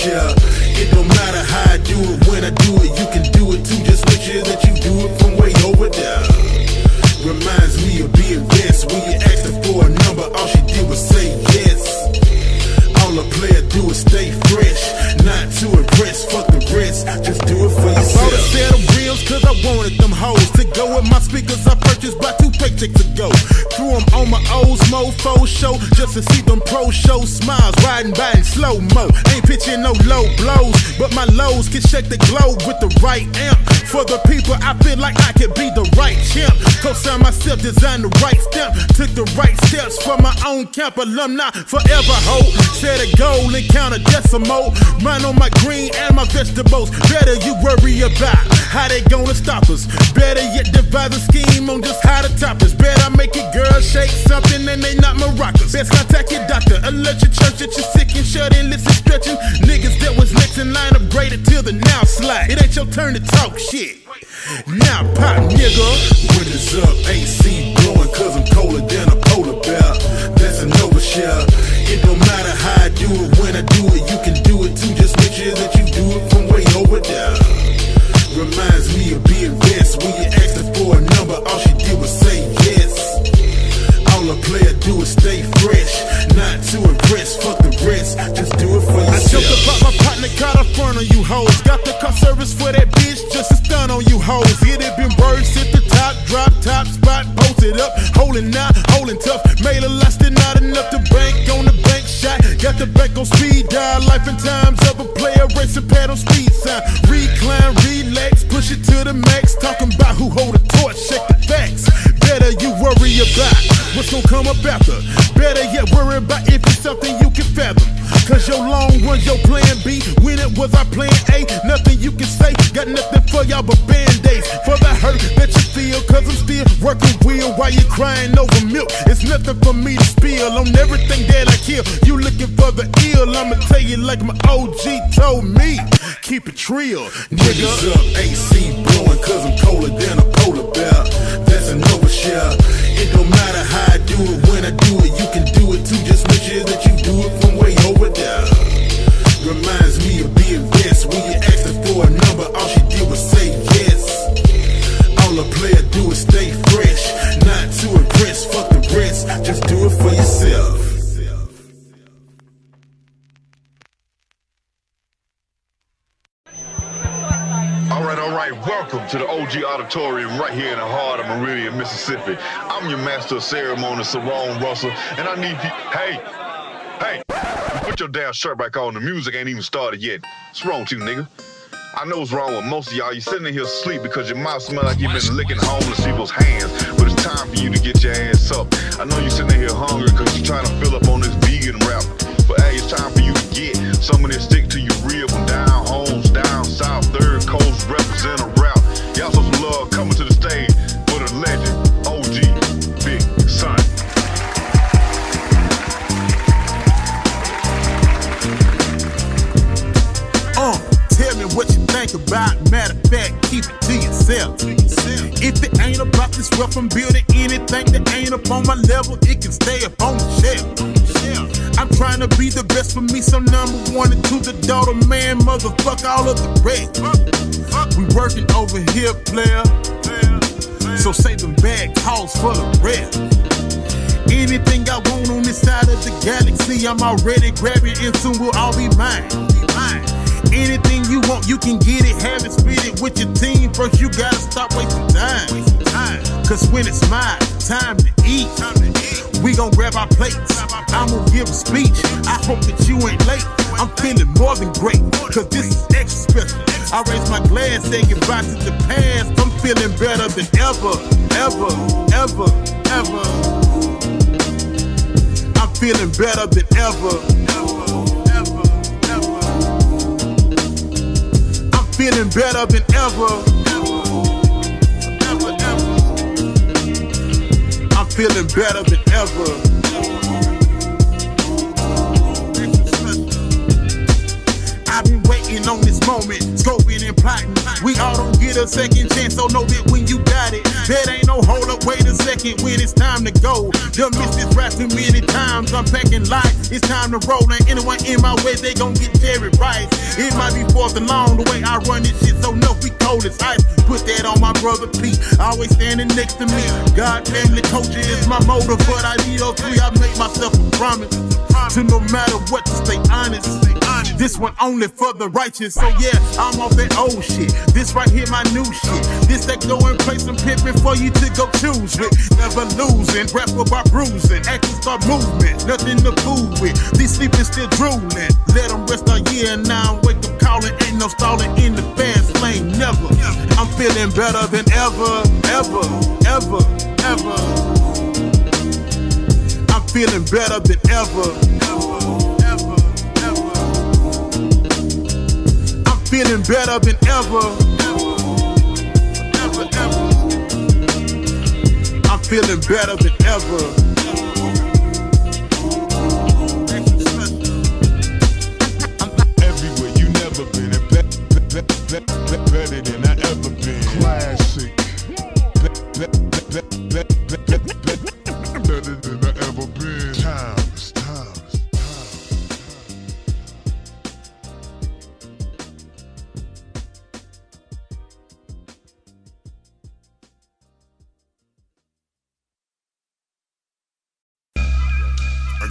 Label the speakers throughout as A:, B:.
A: share. It don't matter how I do it, when I do it, you can do it too. Just make sure that you do it from way over there. Reminds me of being best. When you asked her for a number, all she did was say yes. All a player do is stay fresh. Not to impress, fuck the rest. Just do it for yourself.
B: I Bought a set of reels cause I wanted them hoes to go with my speakers I purchased about two paychecks ago. Threw them on my old mofo show just to see them pro show smiles riding by in slow mo. Low blows, but my lows can shake the globe with the right amp. For the people, I feel like I could be the right champ. Co-sign myself, designed the right stamp. Took the right steps for my own camp. Alumni forever hold. Set a goal and count a decimal. Run on my green and my vegetables. Better you worry about how they gonna stop us. Better yet devise a scheme on just how to top us. Better make it girl shake something and they not maracas. Best contact your doctor. Alert your church that you're sick and shut in. Listen stretching. Upgraded till the now slide. It ain't your turn to talk shit. Now pop nigga.
A: When it's up, AC
B: caught on you hoes. Got the car service for that bitch, just a stun on you hoes. Get it been birds at the top, drop top spot, posted up, holding out, holding tough. Made a lot, still not enough to bank on the bank shot. Got the bank on speed dial, life and times of a player racing on speed sign. Recline, relax, push it to the max. Talking about who hold the torch, check the facts. Better you worry about what's gonna come up after. Better yet worry about if it's something you can fathom. Cause your long run, your plan B. When it was our plan A, nothing you can say. Got nothing for y'all but band-aids. For the hurt that you feel, cause I'm still working real while you crying over milk. It's nothing for me to spill on everything that I kill. You looking for the ill, I'ma tell you like my OG told me. Keep it real, nigga.
A: it's up, AC blowing cause I'm colder than a polar bear. That's an overshare. It don't matter how I do it, when I do it,
C: right. Welcome to the OG Auditorium right here in the heart of Meridian, Mississippi. I'm your master of ceremony, Sarone Russell, and I need you. Hey, hey, put your damn shirt back on. The music ain't even started yet. What's wrong with you, nigga? I know what's wrong with most of y'all. You sitting in here asleep because your mouth smell like you've been licking homeless people's hands. But it's time for you to get your ass up. I know you sitting in here hungry because you're trying to fill up on this vegan rap. Time for you to get some of this stick to your rib from down homes, down south, third coast, represent a route. Y'all some love coming to the stage for the legend, OG, Big Sant.
B: Uh, tell me what you think about. Matter of fact, keep it to yourself. If it ain't about this rough, I'm building anything that ain't up on my level. It can stay up on the shelf. Trying to be the best for me, so number one and two, the daughter man, motherfuck all of the rest. We working over here, player. So save bag calls for the rest. Anything I want on this side of the galaxy, I'm already grabbing, and soon we'll all be mine. Anything you want, you can get it, have it, spit it with your team. First, you gotta stop wasting time. Cause when it's my time to eat, we gon' grab our plates. I'm gonna give a speech. I hope that you ain't late. I'm feeling more than great, cause this is extra special. I raise my glass, say goodbye to the past. I'm feeling better than ever, ever, ever, ever. I'm feeling better than ever. ever, ever, ever. I'm feeling better than ever. Ever, ever. I'm feeling better than ever. Waiting on this moment, scoping and plotting. We all don't get a second chance, so know that when you got it, that ain't no hold up, wait a second when it's time to go. Done missed this rap too many times, I'm packing light. It's time to roll, and anyone in my way, they gon' get Jerry Rice. It might be fourth and long the way I run this shit, so no, we cold as ice. Put that on my brother Pete, always standing next to me. God family coaching is my motive, but I need those three. I make myself a promise to no matter what to stay honest. This one only for the righteous. So yeah, I'm off that old shit. This right here, my new shit. This that go and play some pimpin' for you to go choose with. Never losing, rap about bruising. Actions start movement, nothing to fool with. These sleeping still drooling. Let them rest a year and now I'm wake up calling. Ain't no stalling in the fast lane, never. I'm feeling better than ever, ever, ever, ever. I'm feeling better than ever, feeling better than ever. Ever, ever. I'm feeling better than ever.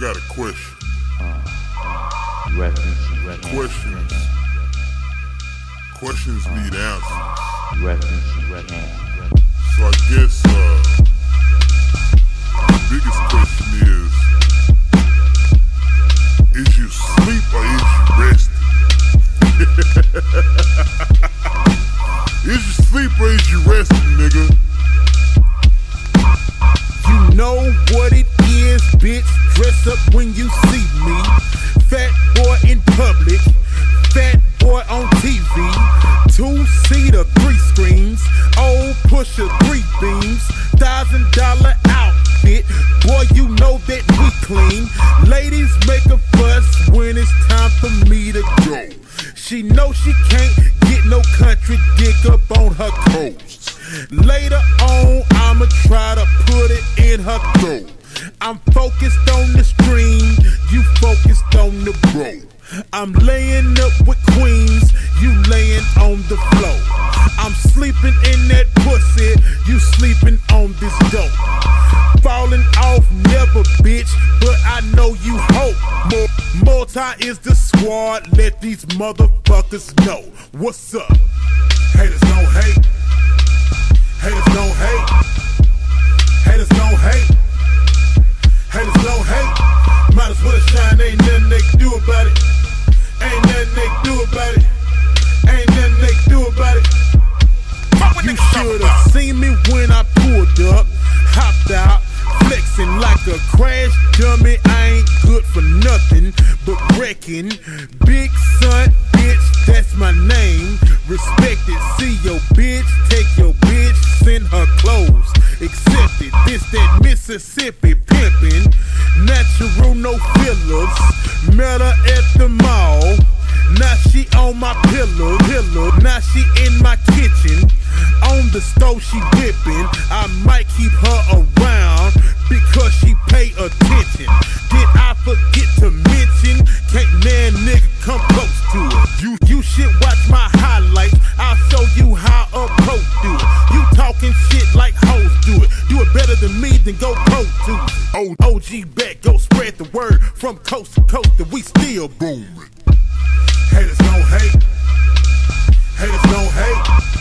D: Got a question.
E: Uh, uh, reference, reference,
D: Questions. Questions uh, need answers.
E: reference.
D: So I guess uh, the biggest question is: Is you sleep or is you resting? is you sleep or is you resting, nigga?
B: Ladies make a fuss when it's time for me to go. She knows she can't get no country dick up on her coast. Later on, I'ma try to put it in her throat. I'm focused on the screen, you focused on the bro. I'm laying up with queens, you laying on the floor. I'm sleeping in that pussy, you sleeping on this dope. Falling off never, bitch, but I know you hope. More, multi is the squad, let these motherfuckers know. What's up? Haters don't hate. Crash dummy. I ain't good for nothing but wrecking. Big Sant, bitch, that's my name. Respect it, see your bitch, take your bitch, send her clothes. Accept it, this that Mississippi pimpin'. Natural, no fillers. Met my highlights. I'll show you how a pro do it. You talking shit like hoes do it. Do it better than me, then go pro to it. OG back, go spread the word from coast to coast, and we still booming. Haters don't hate. Haters don't hate.